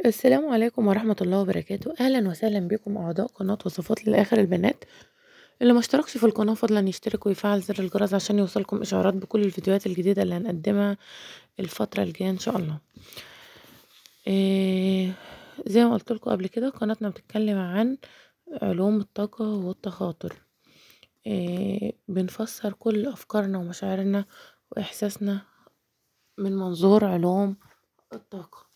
السلام عليكم ورحمة الله وبركاته. أهلا وسهلا بكم أعضاء قناة وصفات للآخر البنات. اللي ما اشتركش في القناة فضلا يشترك ويفعل زر الجرس عشان يوصلكم إشعارات بكل الفيديوهات الجديدة اللي هنقدمها الفترة الجاية إن شاء الله. إيه زي ما قلت لكم قبل كده قناتنا بتتكلم عن علوم الطاقة والتخاطر. إيه بنفسر كل أفكارنا ومشاعرنا وإحساسنا من منظور علوم الطاقة.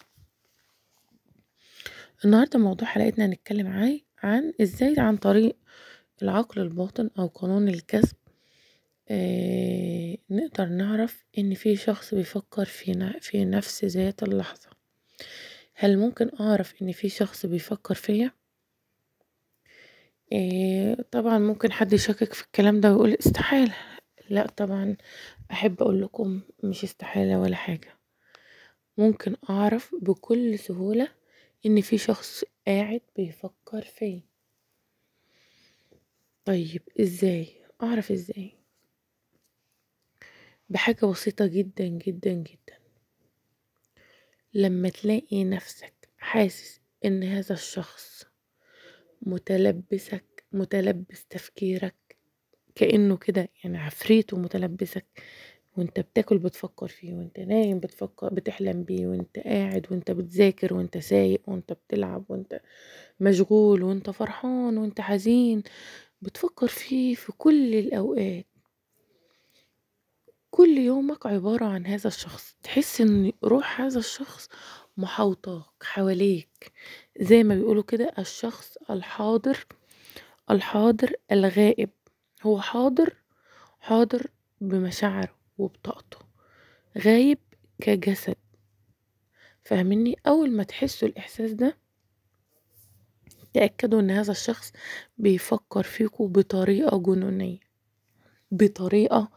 النهاردة موضوع حلقتنا هنتكلم عن عن إزاي عن طريق العقل الباطن أو قانون الكسب آه نقدر نعرف إن في شخص بيفكر في في نفس ذات اللحظة. هل ممكن أعرف إن في شخص بيفكر فيا؟ آه طبعا ممكن حد يشكك في الكلام ده ويقول استحالة. لا طبعا أحب أقول لكم مش استحالة ولا حاجة. ممكن أعرف بكل سهولة إن في شخص قاعد بيفكر فيا. طيب إزاي؟ أعرف إزاي؟ بحاجة بسيطة جدا جدا جدا. لما تلاقي نفسك حاسس إن هذا الشخص متلبسك متلبس تفكيرك كأنه كده يعني عفريته متلبسك وانت بتاكل بتفكر فيه وانت نايم بتفكر بتحلم بيه وانت قاعد وانت بتذاكر وانت سايق وانت بتلعب وانت مشغول وانت فرحان وانت حزين. بتفكر فيه في كل الأوقات. كل يومك عبارة عن هذا الشخص. تحس إن روح هذا الشخص محوطاك حواليك. زي ما بيقولوا كده الشخص الحاضر الحاضر الغائب. هو حاضر حاضر بمشاعره. وبطاقته. غايب كجسد. فاهمني أول ما تحسوا الإحساس ده تأكدوا إن هذا الشخص بيفكر فيكم بطريقة جنونية. بطريقة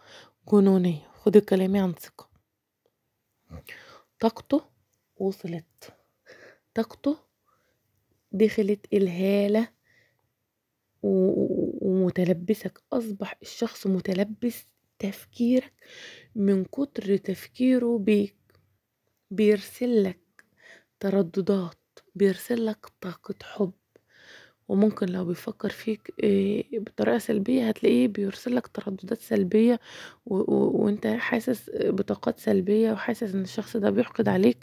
جنونية. خدوا كلامي عن ثقة. طاقته وصلت. طاقته دخلت الهالة ومتلبسك. أصبح الشخص متلبس تفكيرك من كتر تفكيره بيك بيرسلك ترددات بيرسلك طاقة حب. وممكن لو بيفكر فيك بطريقة سلبية هتلاقيه بيرسلك ترددات سلبية وانت حاسس بطاقات سلبية وحاسس ان الشخص ده بيحقد عليك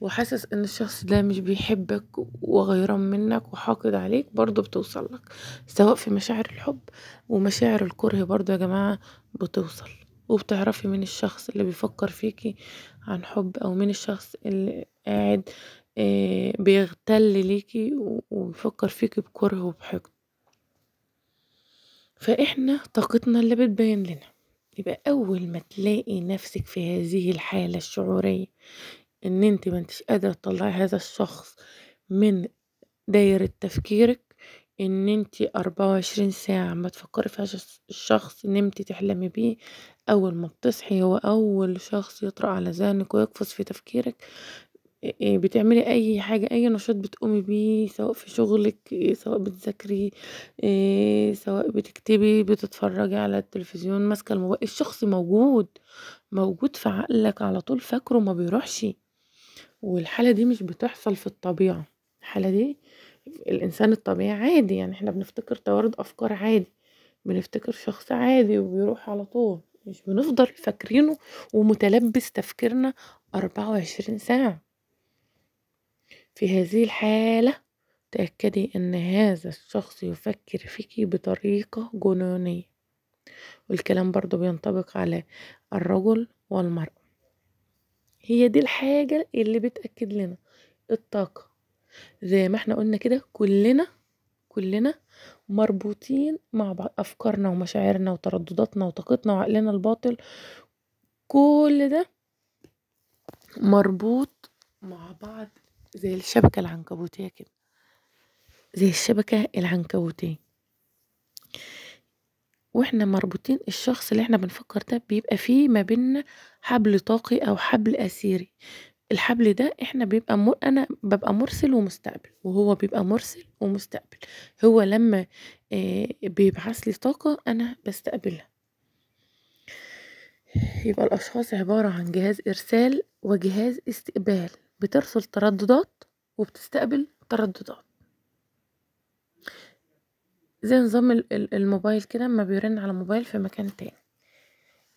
وحاسس ان الشخص ده مش بيحبك وغيران منك وحاقد عليك برضه بتوصلك سواء في مشاعر الحب ومشاعر الكره برضه يا جماعة بتوصل وبتعرفي مين الشخص اللي بيفكر فيكي عن حب أو مين الشخص اللي قاعد بيغتل ليكي وبيفكر فيكي بكره وبحقد. فإحنا طاقتنا اللي بتبين لنا. يبقى أول ما تلاقي نفسك في هذه الحالة الشعورية إن أنت ما انتش قادرة تطلعي هذا الشخص من دايرة تفكيرك إن انت أربعة وعشرين ساعة ما تفكري في الشخص نمتي تحلمي بيه أول ما بتصحي هو أول شخص يطرأ على ذهنك ويقفز في تفكيرك بتعملي أي حاجة أي نشاط بتقومي بيه سواء في شغلك سواء بتذاكري سواء بتكتبي بتتفرجي على التلفزيون ماسكة الموبايل الشخص موجود موجود في عقلك على طول فاكره ما بيروحش. والحالة دي مش بتحصل في الطبيعة. الحالة دي الإنسان الطبيعي عادي يعني إحنا بنفتكر توارد أفكار عادي بنفتكر شخص عادي وبيروح على طول مش بنفضل فاكرينه ومتلبس تفكيرنا أربعة وعشرين ساعة. في هذه الحالة تأكدي أن هذا الشخص يفكر فيكي بطريقة جنونية. والكلام برضو بينطبق على الرجل والمرأة. هي دي الحاجة اللي بتأكد لنا الطاقة زي ما إحنا قلنا كده كلنا كلنا مربوطين مع بعض أفكارنا ومشاعرنا وتردداتنا وطاقتنا وعقلنا الباطل. كل ده مربوط مع بعض زي الشبكة العنكبوتية كده زي الشبكة العنكبوتية. وإحنا مربوطين الشخص اللي إحنا بنفكر ده بيبقى فيه ما بيننا حبل طاقي أو حبل اثيري الحبل ده إحنا بيبقى مر... أنا ببقى مرسل ومستقبل وهو بيبقى مرسل ومستقبل. هو لما بيبعث لي طاقة أنا بستقبلها. يبقى الأشخاص عبارة عن جهاز إرسال وجهاز استقبال. بترسل ترددات وبتستقبل ترددات. زي نظام ال- ال- الموبايل كده اما بيرن على موبايل في مكان تاني.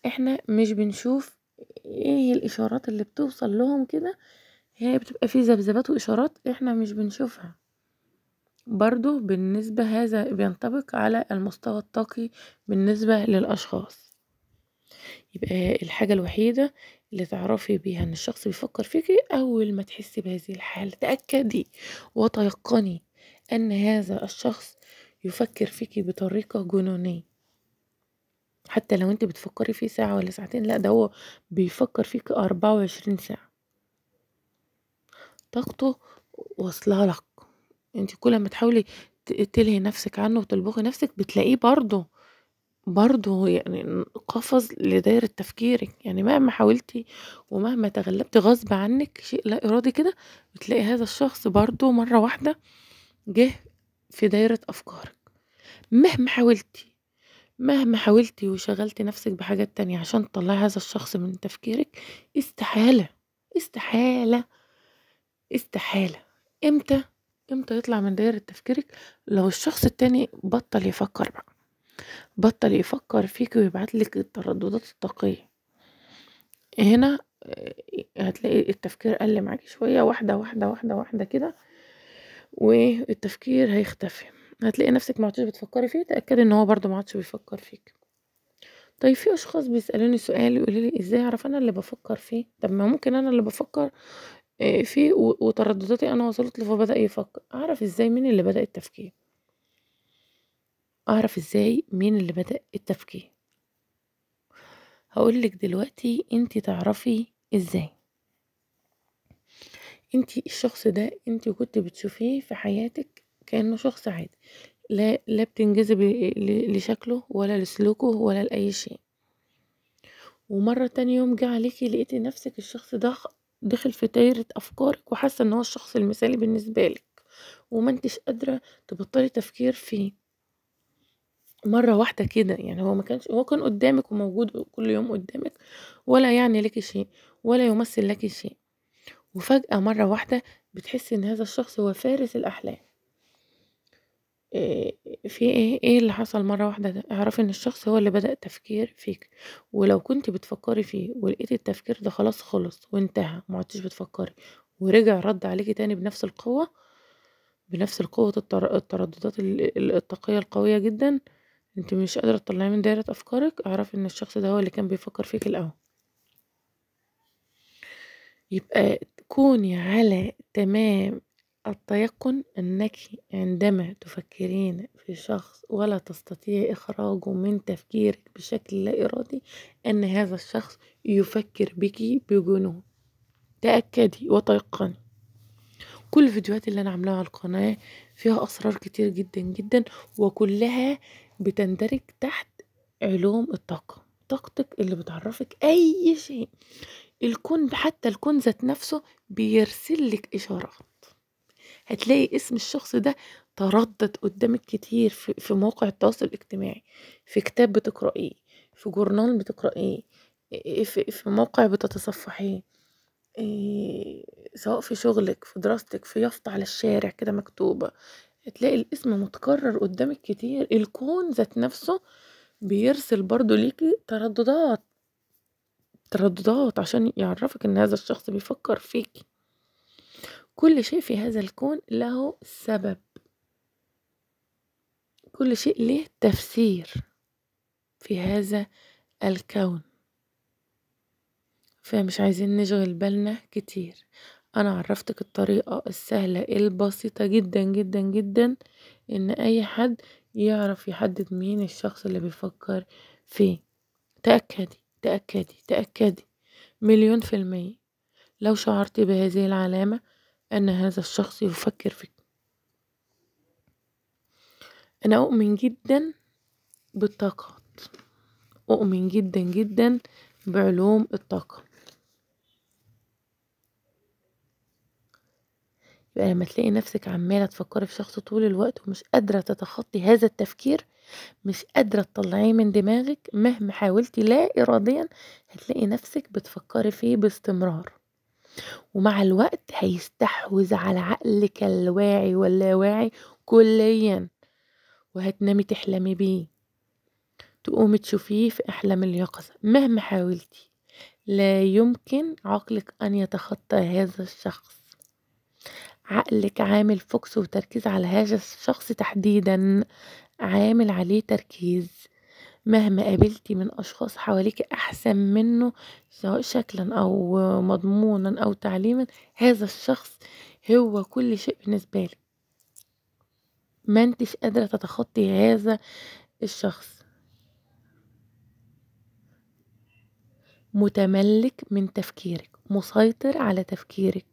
إحنا مش بنشوف إيه الإشارات اللي بتوصل لهم كده؟ هي بتبقى في ذبذبات وإشارات إحنا مش بنشوفها. برضو بالنسبة هذا بينطبق على المستوى الطاقي بالنسبة للأشخاص. يبقى الحاجة الوحيدة اللي تعرفي بيها إن الشخص بيفكر فيكي أول ما تحسي بهذه الحالة تأكدي وتيقني إن هذا الشخص يفكر فيكي بطريقة جنونية. حتى لو انت بتفكري فيه ساعة ولا ساعتين لأ ده هو بيفكر فيك أربعة وعشرين ساعة. طاقته واصلة لك. انت كل ما تحاولي تلهي نفسك عنه وتلبخي نفسك بتلاقيه برضه برضه يعني قفز لدايرة تفكيرك. يعني مهما حاولتي ومهما تغلبتي غصب عنك شيء لا إرادي كده بتلاقي هذا الشخص برضه مرة واحدة جه في دايرة أفكارك. مهما حاولتي مهما حاولتي وشغلتي نفسك بحاجات تانية عشان تطلعي هذا الشخص من تفكيرك استحالة استحالة استحالة. إمتى؟ إمتى يطلع من دايرة تفكيرك؟ لو الشخص التاني بطل يفكر بقى. بطل يفكر فيك ويبعتلك الترددات الطاقية. هنا آه، هتلاقي التفكير قل معاكي شوية واحدة واحدة واحدة واحدة كده والتفكير هيختفي. هتلاقي نفسك ما عدتش بتفكري فيه تأكدي إن هو برضه ما عادش بيفكر فيك. طيب في أشخاص بيسألوني سؤال يقولوا لي إزاي أعرف أنا اللي بفكر فيه؟ طب ما ممكن أنا اللي بفكر آه، فيه وتردداتي أنا وصلت له فبدأ يفكر. أعرف إزاي مين اللي بدأ التفكير؟ أعرف إزاي مين اللي بدأ التفكير؟ هقولك دلوقتي انتي تعرفي إزاي. انتي الشخص ده انتي كنت بتشوفيه في حياتك كأنه شخص عادي. لا لا بتنجذبي ل- لشكله ولا لسلوكه ولا لأي شيء. ومرة تاني يوم جه عليكي لقيتي نفسك الشخص ده دخل في دايرة أفكارك وحاسة إن هو الشخص المثالي بالنسبة لك وما انتش قادرة تبطلي تفكير فيه. مرة واحدة كده يعني هو ما كانش هو كان قدامك وموجود كل يوم قدامك ولا يعني لك شيء ولا يمثل لك شيء. وفجأة مرة واحدة بتحسي إن هذا الشخص هو فارس الأحلام. في إيه إيه اللي حصل مرة واحدة؟ اعرفي إن الشخص هو اللي بدأ تفكير فيك ولو كنت بتفكري فيه ولقيتي التفكير ده خلاص خلص وانتهى ما عدتش بتفكري ورجع رد عليكي تاني بنفس القوة بنفس القوة التر- الترددات ال- ال- الطاقية القوية جدا أنت مش قادرة تطلعيه من دايرة أفكارك اعرفي إن الشخص ده هو اللي كان بيفكر فيك الأول. يبقى كوني على تمام التيقن أنك عندما تفكرين في شخص ولا تستطيعي إخراجه من تفكيرك بشكل لا إرادي أن هذا الشخص يفكر بك بجنون. تأكدي وتيقني. كل الفيديوهات اللي أنا عاملاها على القناة فيها أسرار كتير جدا جدا وكلها بتندرج تحت علوم الطاقة طاقتك اللي بتعرفك أي شيء. الكون حتى الكون ذات نفسه بيرسل لك إشارات. هتلاقي اسم الشخص ده تردد قدامك كتير في, في مواقع التواصل الاجتماعي في كتاب بتقرأيه في جورنال بتقرأيه في, في موقع بتتصفحيه سواء في شغلك في دراستك في يافطة على الشارع كده مكتوبة هتلاقي الاسم متكرر قدامك كتير الكون ذات نفسه بيرسل برضو ليكي ترددات ترددات عشان يعرفك إن هذا الشخص بيفكر فيكي كل شيء في هذا الكون له سبب. كل شيء له تفسير في هذا الكون. فمش عايزين نشغل بالنا كتير. أنا عرفتك الطريقة السهلة البسيطة جدا جدا جدا إن أي حد يعرف يحدد مين الشخص اللي بيفكر فيه. تأكدي تأكدي تأكدي. مليون في المية. لو شعرت بهذه العلامة أن هذا الشخص يفكر فيك. أنا أؤمن جدا بالطاقات. أؤمن جدا جدا بعلوم الطاقة. يبقى لما تلاقي نفسك عمالة تفكري في شخص طول الوقت ومش قادرة تتخطي هذا التفكير مش قادرة تطلعيه من دماغك مهما حاولتي لا إراديا هتلاقي نفسك بتفكري فيه باستمرار. ومع الوقت هيستحوذ على عقلك الواعي واللاواعي كليا. وهتنامي تحلمي بيه. تقومي تشوفيه في أحلام اليقظة. مهما حاولتي لا يمكن عقلك أن يتخطى هذا الشخص. عقلك عامل فوكس وتركيز على هذا الشخص تحديدا. عامل عليه تركيز. مهما قابلتي من أشخاص حواليك أحسن منه سواء شكلا أو مضمونا أو تعليما هذا الشخص هو كل شيء بالنسبة لك. ما انتش قادرة تتخطي هذا الشخص. متملك من تفكيرك مسيطر على تفكيرك.